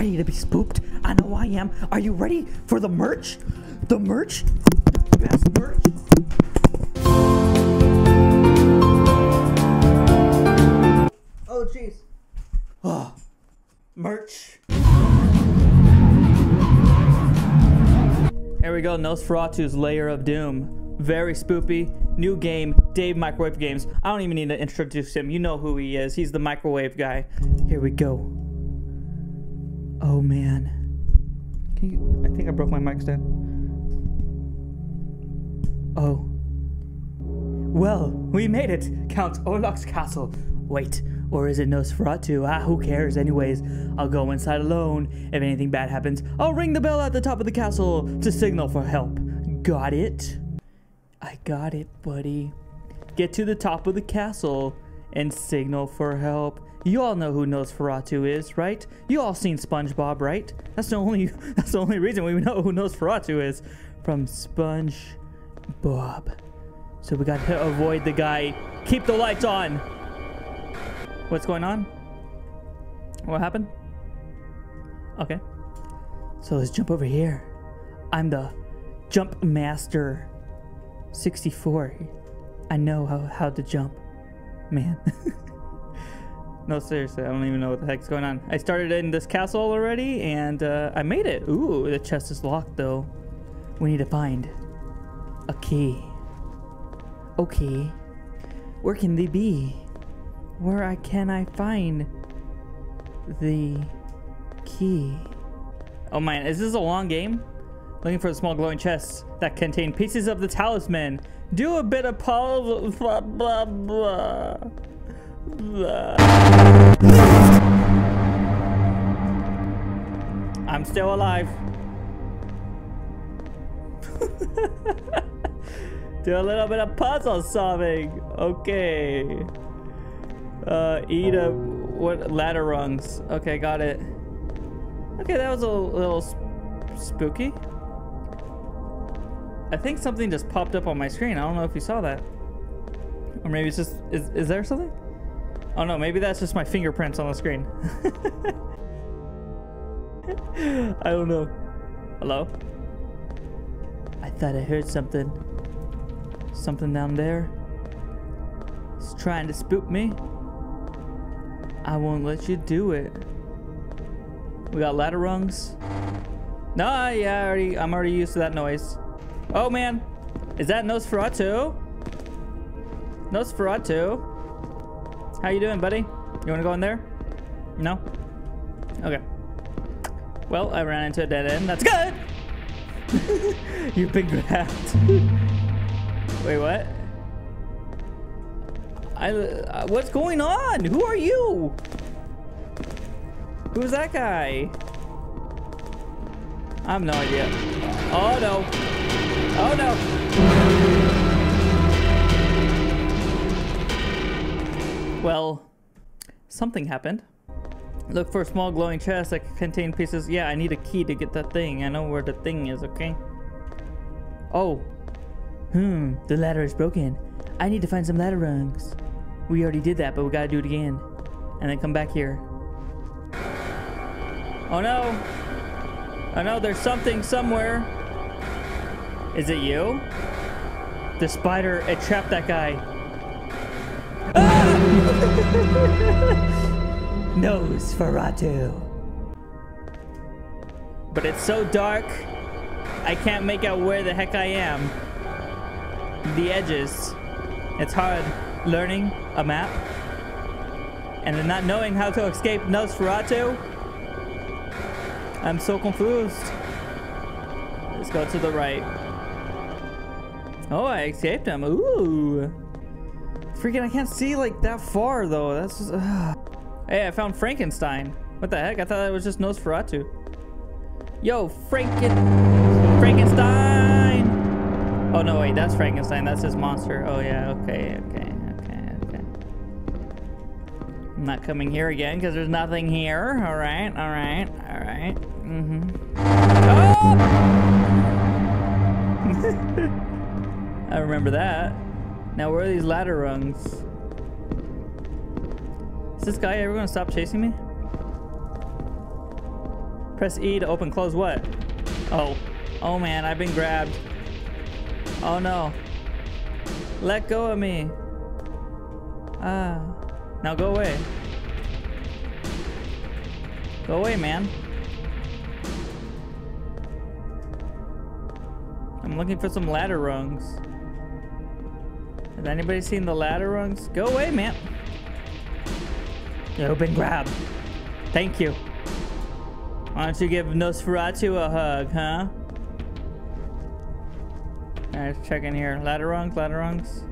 ready to be spooked? I know I am. Are you ready for the merch? The merch? Best merch? Oh, jeez. Oh, merch. Here we go, Nosferatu's Lair of Doom. Very spoopy. New game, Dave Microwave Games. I don't even need to introduce him. You know who he is. He's the microwave guy. Here we go. Oh man. Can you, I think I broke my mic stand. Oh. Well, we made it, Count Orlok's castle. Wait, or is it Nosferatu? Ah, who cares? Anyways, I'll go inside alone. If anything bad happens, I'll ring the bell at the top of the castle to signal for help. Got it? I got it, buddy. Get to the top of the castle and signal for help. You all know who Nosferatu is, right? You all seen SpongeBob, right? That's the only that's the only reason we know who Nosferatu is from SpongeBob. So we got to avoid the guy. Keep the lights on. What's going on? What happened? Okay. So let's jump over here. I'm the jump master 64. I know how, how to jump. Man. no, seriously, I don't even know what the heck's going on. I started in this castle already and uh, I made it. Ooh, the chest is locked though. We need to find a key. Okay. Where can they be? Where I can I find the key? Oh man, is this a long game? Looking for a small glowing chest that contain pieces of the talisman. Do a bit of puzzle. Blah blah blah. blah. I'm still alive. Do a little bit of puzzle solving. Okay. Uh, eat a what ladder rungs. Okay, got it. Okay, that was a little sp spooky. I think something just popped up on my screen. I don't know if you saw that. Or maybe it's just is is there something? Oh no, maybe that's just my fingerprints on the screen. I don't know. Hello? I thought I heard something. Something down there. It's trying to spook me. I won't let you do it. We got ladder rungs. No, yeah, I already, I'm already used to that noise. Oh man, is that Nosferatu? Nosferatu? How you doing, buddy? You wanna go in there? No? Okay. Well, I ran into a dead end. That's good! You've been grabbed. Wait, what? I, uh, what's going on? Who are you? Who's that guy? I have no idea. Oh no. Oh no. Well, something happened. Look for a small glowing chest that contain pieces. Yeah, I need a key to get that thing. I know where the thing is, okay? Oh. Hmm, the ladder is broken. I need to find some ladder rungs. We already did that, but we gotta do it again. And then come back here. Oh no! Oh no, there's something somewhere. Is it you? The spider, it trapped that guy. Ah! Nosferatu. But it's so dark, I can't make out where the heck I am. The edges. It's hard learning a map and then not knowing how to escape Nosferatu. I'm so confused. Let's go to the right. Oh, I escaped him. Ooh. Freaking, I can't see like that far though. That's just. Hey, I found Frankenstein. What the heck? I thought it was just Nosferatu. Yo, Franken... Frankenstein! Oh, no, wait. That's Frankenstein. That's his monster. Oh, yeah. Okay, okay, okay, okay. I'm not coming here again because there's nothing here. All right, all right, all right. Mm-hmm. Oh! I remember that. Now, where are these ladder rungs? Is this guy ever gonna stop chasing me? Press E to open close what? Oh. Oh man, I've been grabbed. Oh no. Let go of me. Ah. Now go away. Go away, man. I'm looking for some ladder rungs. Has anybody seen the ladder rungs? Go away, man. Open grab. Thank you. Why don't you give Nosferatu a hug, huh? Alright, let's check in here. Ladder rungs, ladder rungs.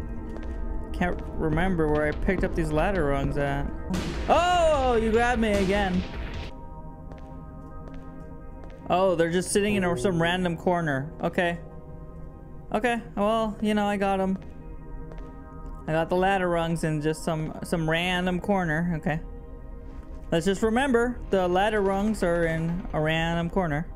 Can't remember where I picked up these ladder rungs at. Oh, you grabbed me again. Oh, they're just sitting in some random corner. Okay. Okay, well, you know, I got them. I got the ladder rungs in just some some random corner. Okay. Let's just remember, the ladder rungs are in a random corner.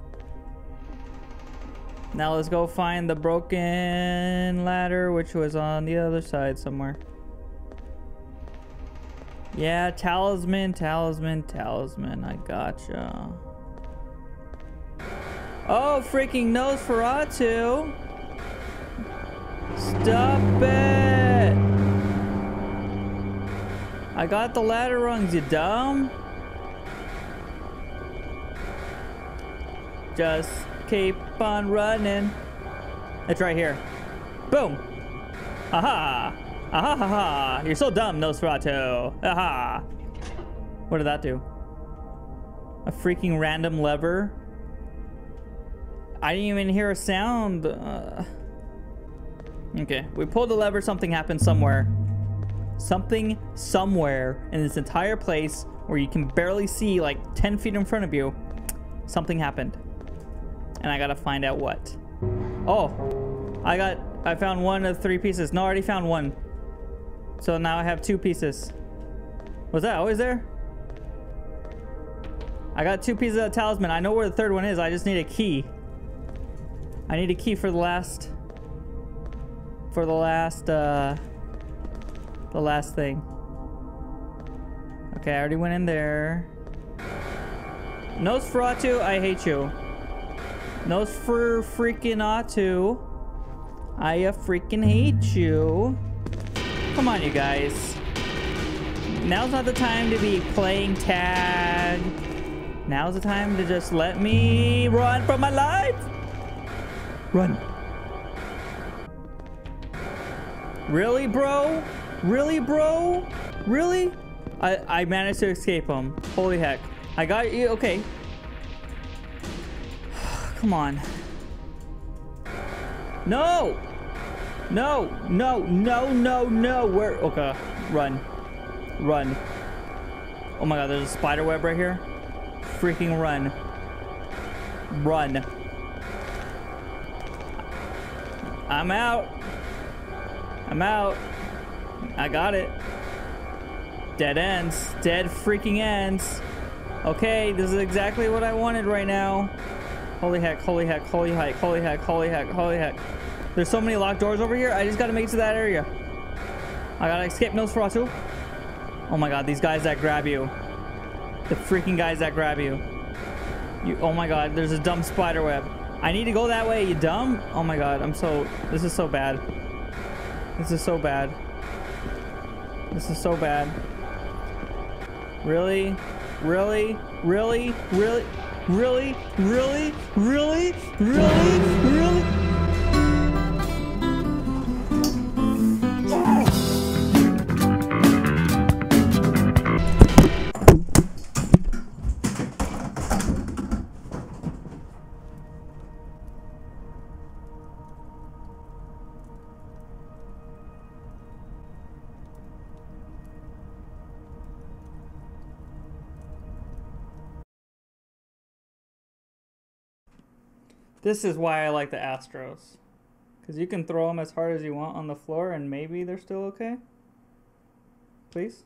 Now let's go find the broken ladder, which was on the other side somewhere. Yeah, talisman, talisman, talisman. I gotcha. Oh, freaking nose Nosferatu! Stop it! I got the ladder rungs, you dumb. Just keep on running. It's right here. Boom! Aha! Aha ha ha! You're so dumb, Nosferatu! Aha! What did that do? A freaking random lever? I didn't even hear a sound. Uh... Okay, we pulled the lever, something happened somewhere. Something somewhere in this entire place where you can barely see like 10 feet in front of you, something happened. And I gotta find out what. Oh, I got, I found one of three pieces. No, I already found one. So now I have two pieces. Was that always there? I got two pieces of talisman. I know where the third one is. I just need a key. I need a key for the last for the last, uh, the last thing. Okay, I already went in there. Nosferatu, I hate you. Nosfer freaking Atu. I freaking hate you. Come on, you guys. Now's not the time to be playing tag. Now's the time to just let me run for my life. Run. Really, bro? Really, bro? Really? I, I managed to escape him. Holy heck. I got you. Okay. Come on. No! No! No! No! No! No! Where? Okay. Run. Run. Oh my god, there's a spider web right here. Freaking run. Run. I'm out. I'm out. I got it. Dead ends. Dead freaking ends. Okay, this is exactly what I wanted right now. Holy heck, holy heck, holy heck, holy heck, holy heck, holy heck. There's so many locked doors over here. I just gotta make it to that area. I gotta escape Nosferatu. Oh my god, these guys that grab you. The freaking guys that grab you. You oh my god, there's a dumb spider web. I need to go that way, you dumb? Oh my god, I'm so this is so bad. This is so bad. This is so bad. Really? Really? Really? Really? Really? Really? Really? Really? This is why I like the Astros. Because you can throw them as hard as you want on the floor and maybe they're still okay. Please?